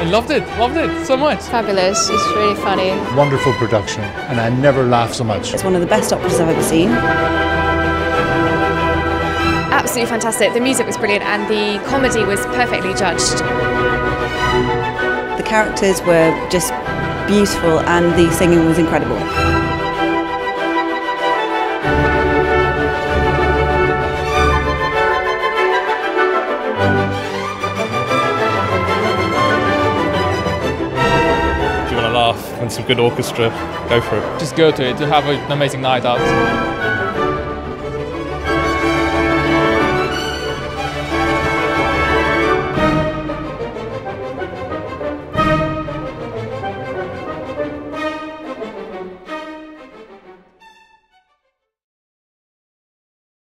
I loved it, loved it so much. Fabulous. It's really funny. Wonderful production, and I never laughed so much. It's one of the best operas I've ever seen. Absolutely fantastic. The music was brilliant and the comedy was perfectly judged. The characters were just beautiful and the singing was incredible. And some good orchestra, go for it. Just go to it to have an amazing night out.